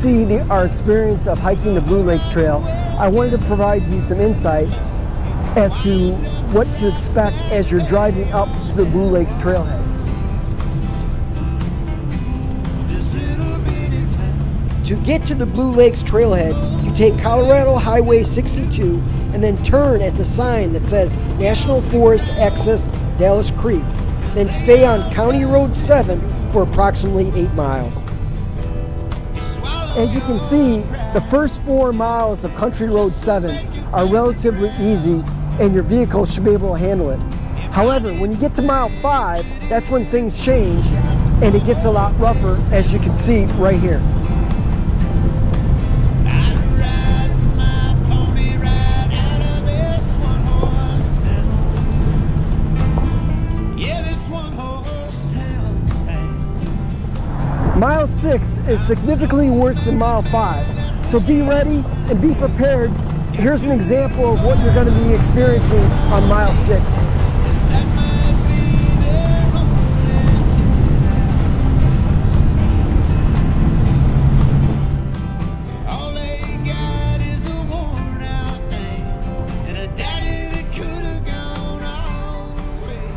see the, our experience of hiking the Blue Lakes Trail, I wanted to provide you some insight as to what to expect as you're driving up to the Blue Lakes Trailhead. To get to the Blue Lakes Trailhead, you take Colorado Highway 62 and then turn at the sign that says National Forest Access Dallas Creek. Then stay on County Road 7 for approximately 8 miles. As you can see, the first four miles of Country Road 7 are relatively easy and your vehicle should be able to handle it. However, when you get to mile 5, that's when things change and it gets a lot rougher as you can see right here. 6 is significantly worse than mile 5. So be ready and be prepared. Here's an example of what you're going to be experiencing on mile 6.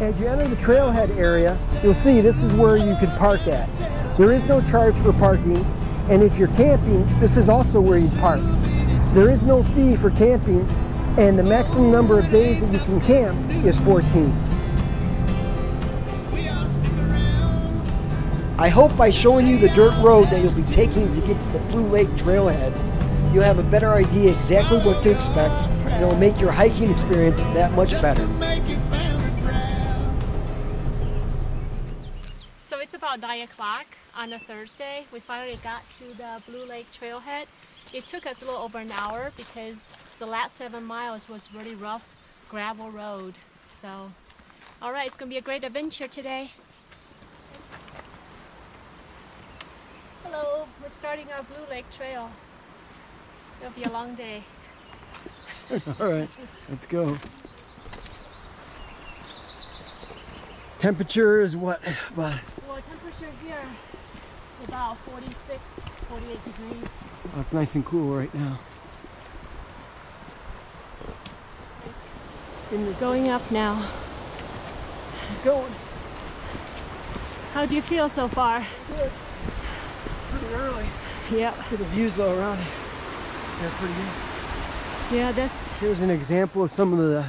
As you enter the trailhead area, you'll see this is where you can park at. There is no charge for parking, and if you're camping, this is also where you park. There is no fee for camping, and the maximum number of days that you can camp is 14. I hope by showing you the dirt road that you'll be taking to get to the Blue Lake Trailhead, you'll have a better idea exactly what to expect, and it'll make your hiking experience that much better. So it's about 9 o'clock on a Thursday. We finally got to the Blue Lake Trailhead. It took us a little over an hour because the last seven miles was really rough gravel road. So, all right, it's gonna be a great adventure today. Hello, we're starting our Blue Lake Trail. It'll be a long day. All right, let's go. Temperature is what? About, Well, temperature here about 46, 48 degrees. oh, it's nice and cool right now. In this Going up now. going How do you feel so far? Good. Pretty early. Yep. The views though around it, they're pretty good. Yeah, that's Here's an example of some of the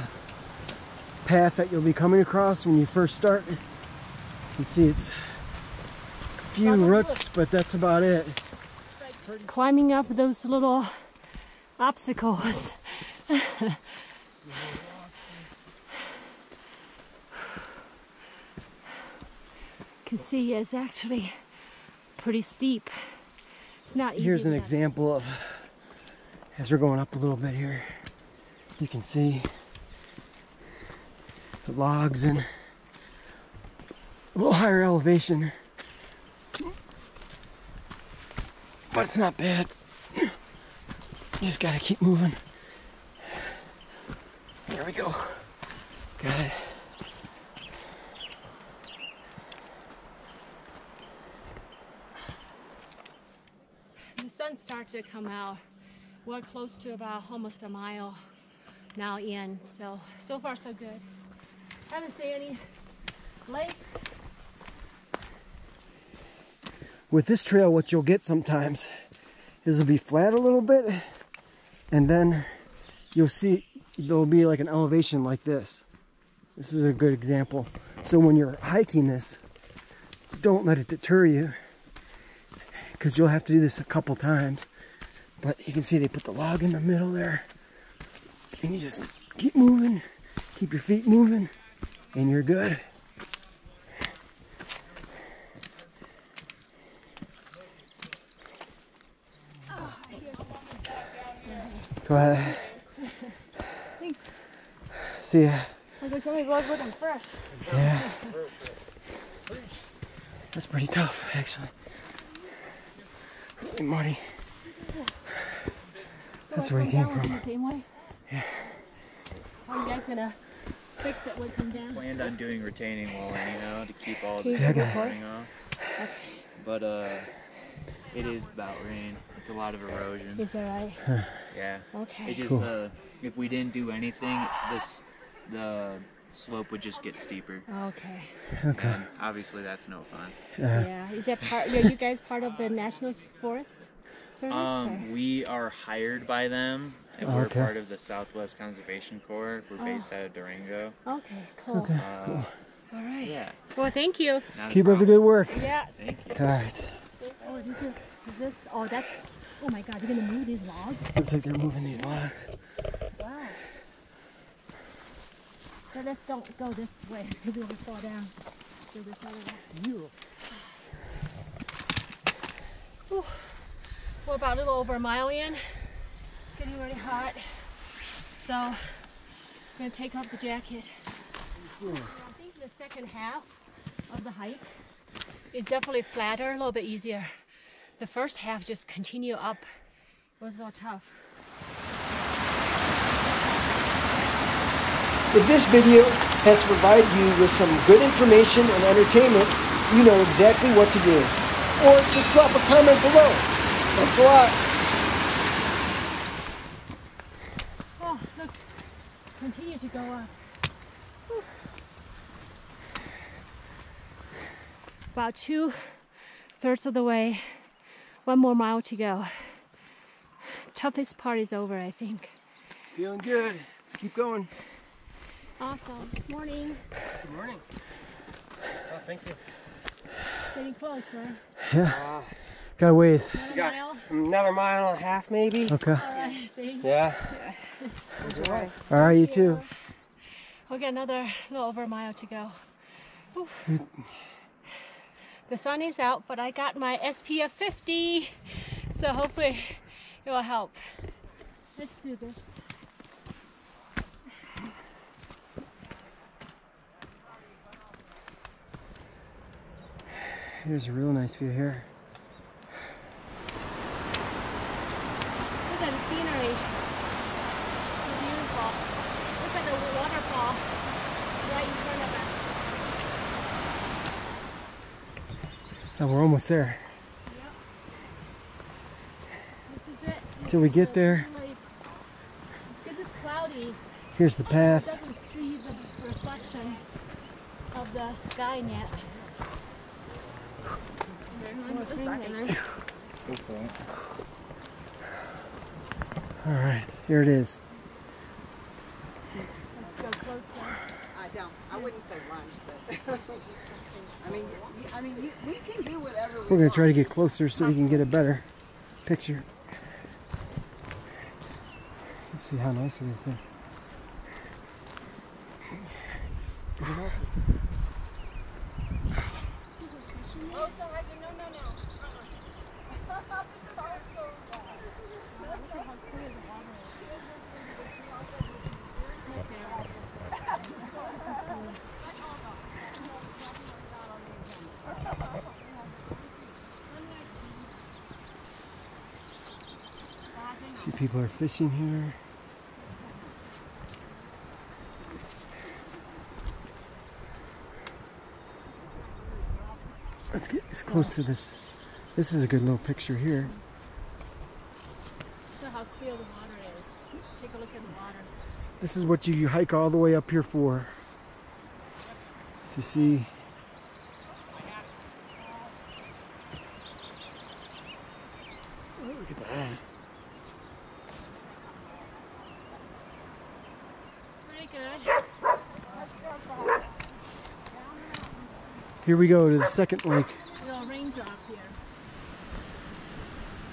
path that you'll be coming across when you first start. You can see it's a few roots, but that's about it. climbing up those little obstacles. You can see it's actually pretty steep. It's not easy. Here's an example of, as we're going up a little bit here, you can see the logs and a little higher elevation. But it's not bad. Just gotta keep moving. There we go. Got it. The sun starts to come out. We're close to about almost a mile now in. So so far so good. Haven't seen any lakes. With this trail what you'll get sometimes is it'll be flat a little bit and then you'll see there'll be like an elevation like this. This is a good example. So when you're hiking this don't let it deter you because you'll have to do this a couple times. But you can see they put the log in the middle there and you just keep moving keep your feet moving and you're good go ahead Thanks. see ya I think somebody's love looking fresh. Yeah. That's pretty tough, actually. Really muddy. So That's I where he came down from. The same way. Yeah. How are you guys gonna fix it when it comes down? planned on doing retaining wall anyhow to keep all Keep the it dirt going. running off. But uh, It is about rain. It's a lot of erosion. Is that right? Yeah. Okay. It just Cool. uh, if we didn't do anything, this the slope would just get steeper. Okay. Okay. And obviously that's no fun. Yeah. Is that part? Are you guys part of the National Forest Service? Um, we are hired by them, and we're Okay. part of the Southwest Conservation Corps. We're based out of Durango. Okay. Cool. Uh, All right. Yeah. Well, thank you. not Keep up the good work. Yeah. Thank you. All right. Oh, this is, is this? Oh, that's. Oh my God! You're gonna move these logs? Looks like they're moving these logs. Wow. So let's don't go this way because we're gonna fall down. Go this other way. Whew. We're about a little over a mile in. It's getting really hot. So I'm gonna take off the jacket. I think the second half of the hike is definitely flatter, a little bit easier. The first half just continue up. It was a little tough. If this video has provided you with some good information and entertainment, you know exactly what to do. Or just drop a comment below. Thanks a lot. Oh, look, continue to go up. Whew. About two thirds of the way, one more mile to go. Toughest part is over, I think. Feeling good. Let's keep going. Awesome. Morning. Good morning. Oh, thank you. Getting close, right? Yeah. Uh, got a ways. Another got- mile. Another mile and a half, maybe. Okay. All right, thanks. Yeah. All right, you too. We'll get another little over a mile to go. Whew. The sun is out, but I got my SPF 50, so hopefully it will help. Let's do this. Here's a real nice view here. Look at the scenery. So beautiful. Look at the waterfall right in front of us. Oh, we're almost there. This is it. This Till we get there. lake. It is cloudy. Here's the path. doesn't see the reflection of the sky yet. All right, here it is. Let's go closer. I don't. I wouldn't say lunch, but I mean, I mean, you, we can do whatever. We're gonna try to get closer so we can get a better picture. Let's see how nice it is here. See, people are fishing here. Let's get as close to this. This is a good little picture here. So how clear the water is. Take a look at the water. This is what you hike all the way up here for. You see, oh, look at that. Pretty good. Here we go to the second lake. Little raindrop here.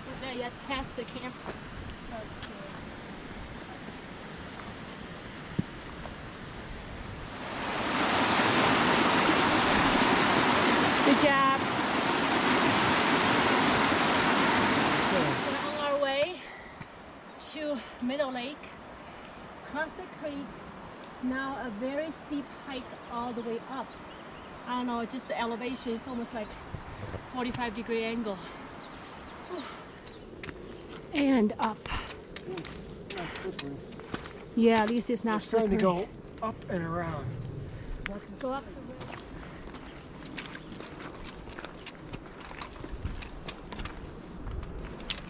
So there you have to pass the camp. Good job. We're on our way to Middle Lake, Closet Creek. Now a very steep hike all the way up. I don't know, just the elevation, it's almost like 45 degree angle. And up. Yeah, at least it's not It's trying to go up and around. Go up the.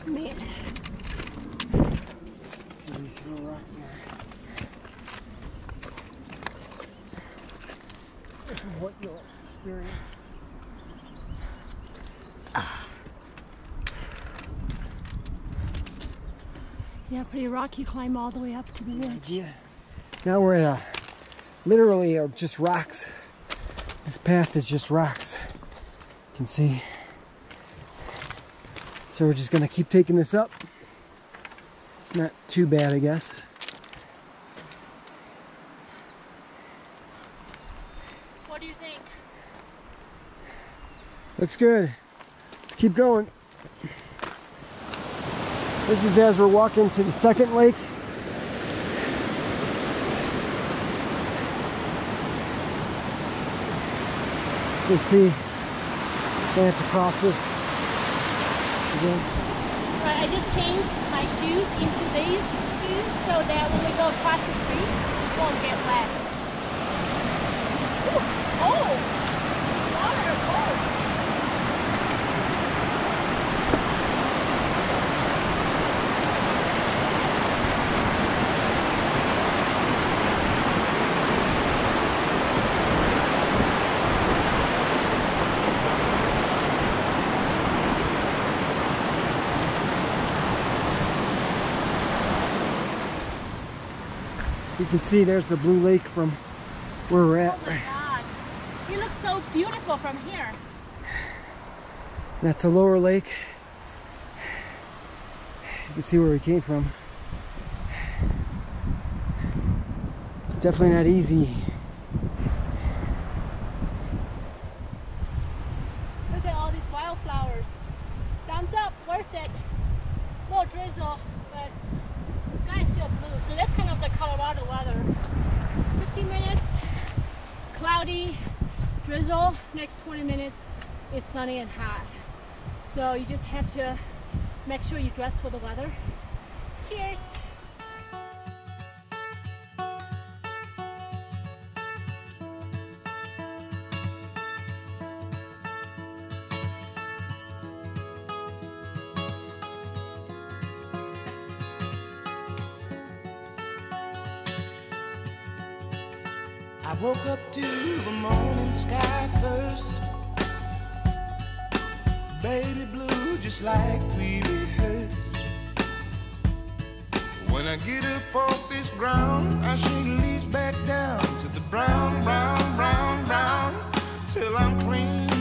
Man, See these little rocks here. This is what you'll experience. yeah, pretty rocky climb all the way up to the ridge. Yeah. Now we're at a literally are just rocks. This path is just rocks. You can see. So we're just gonna keep taking this up. It's not too bad, I guess. What do you think? Looks good. Let's keep going. This is as we're walking to the second lake. You can see they have to cross this again. Right, I just changed my shoes into these shoes so that when we go across the creek, it won't get wet. Ooh, oh, water, oh. You can see there's the blue lake from where we're at. Oh my God. He looks so beautiful from here. That's a lower lake. You can see where we came from. Definitely not easy. Look at all these wildflowers. Thumbs up, worth it. More drizzle, but the sky's still blue, so that's kind of the Colorado weather. 15 minutes, it's cloudy, drizzle. Next 20 minutes, it's sunny and hot. So you just have to make sure you dress for the weather. Cheers! I woke up to the morning sky first. Baby blue, just like we rehearsed. When I get up off this ground, I shake leaves back down to the brown, brown, brown, brown, till I'm clean.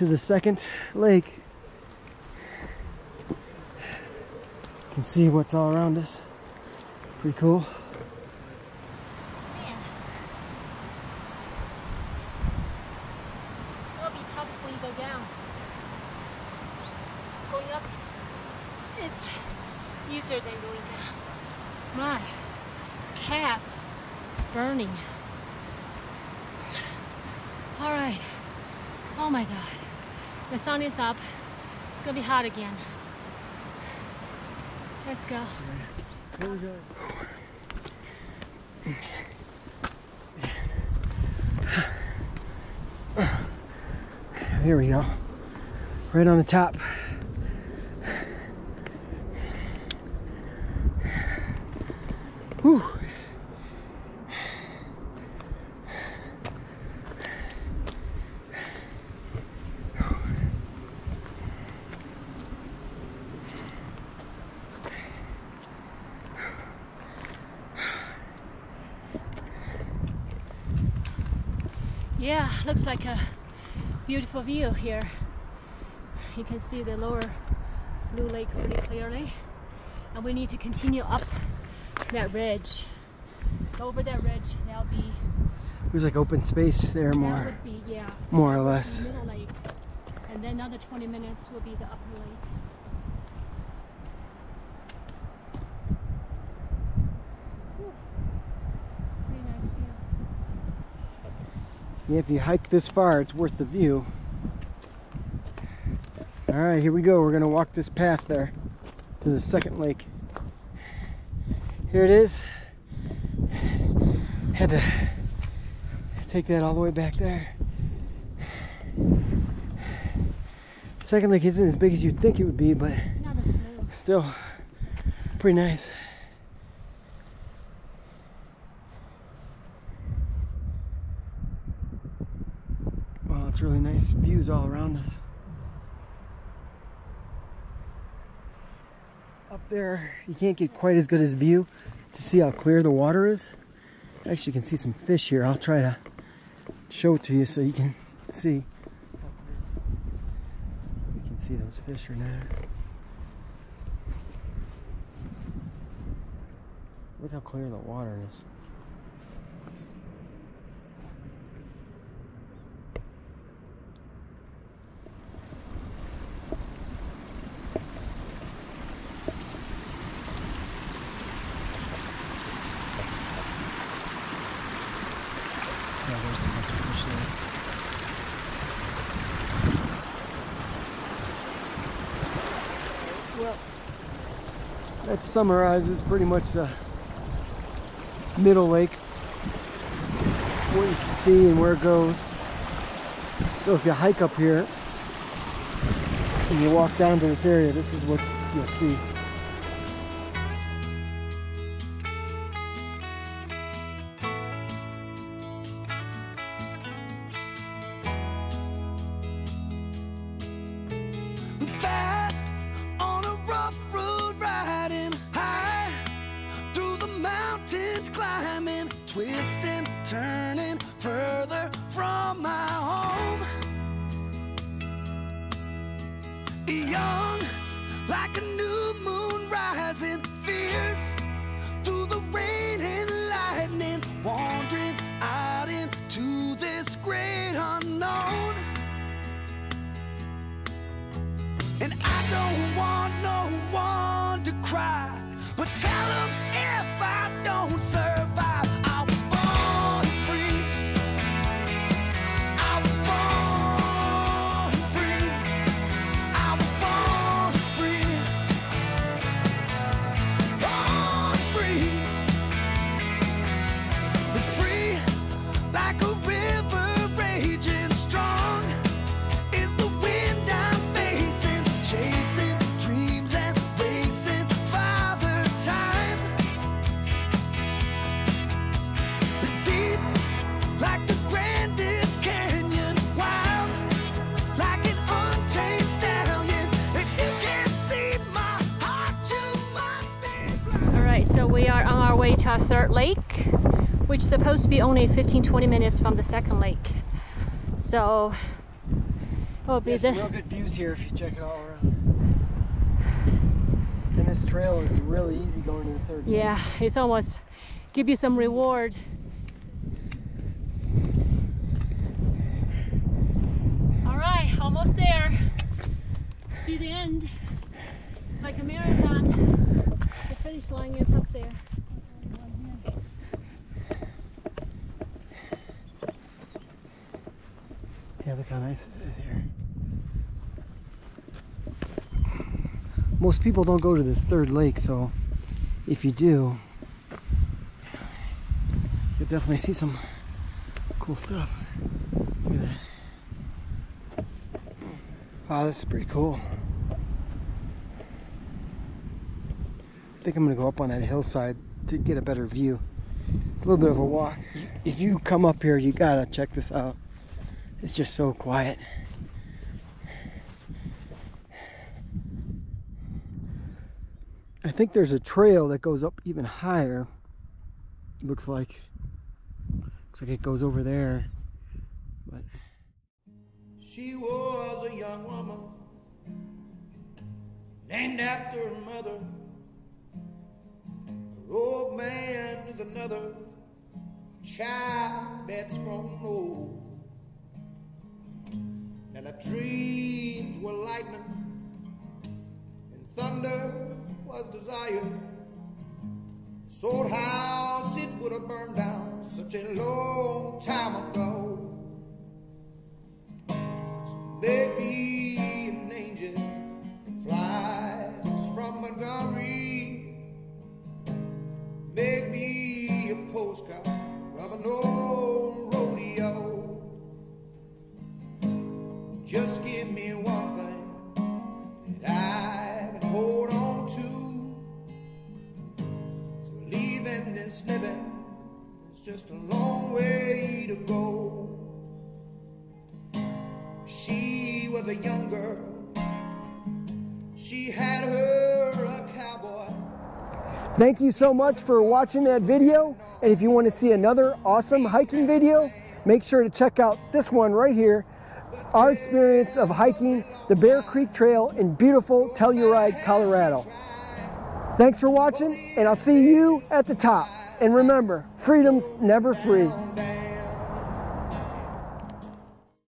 To the second lake. You can see what's all around us. Pretty cool. Man. It'll be tough when you go down. Going up, it's easier than going down. My calf burning. All right. Oh my God. The sun is up. It's gonna be hot again. Let's go. Here we go. There we go. Right on the top. Whew. Yeah, looks like a beautiful view here. You can see the lower Blue Lake pretty clearly. And we need to continue up that ridge. Over that ridge, that'll be, There's like open space there more, would be, yeah. more or the less. Middle Lake. And then another 20 minutes will be the upper lake. Whew. Pretty nice view. Yeah, if you hike this far, it's worth the view. All right, here we go. We're gonna walk this path there to the second lake. Here it is. Had to take that all the way back there. Second lake isn't as big as you'd think it would be, but Not as blue. still pretty nice. Well, it's really nice views all around us. Up there, you can't get quite as good as view to see how clear the water is. Actually, you can see some fish here. I'll try to show it to you so you can see. You can see those fish or not. Look how clear the water is. Well, that summarizes pretty much the middle lake what you can see and where it goes. So if you hike up here and you walk down to this area this is what you'll see twisting turning further from my home only 15 20 minutes from the second lake. So it will be the real good views here if you check it all around and this trail is really easy going to the third lake. yeah, it's almost give you some reward. All right, almost there. See the end, like a marathon. The finish line is up there. Yeah, look how nice it is here. Most people don't go to this third lake, so if you do, you'll definitely see some cool stuff. Look at that. Wow, this is pretty cool. I think I'm gonna go up on that hillside to get a better view. It's a little bit of a walk. If you come up here, you gotta check this out. It's just so quiet. I think there's a trail that goes up even higher. Looks like looks like it goes over there But She was a young woman named after her mother. Her old man is another child that's grown old. Now the dreams were lightning and thunder was desire. Old house it would have burned down such a long time ago. Make just a long way to go. She was a young girl. She had her a cowboy. Thank you so much for watching that video. And if you want to see another awesome hiking video, make sure to check out this one right here. Our experience of hiking the Bear Creek Trail in beautiful Telluride, Colorado. Thanks for watching, and I'll see you at the top. And remember, freedom's never free.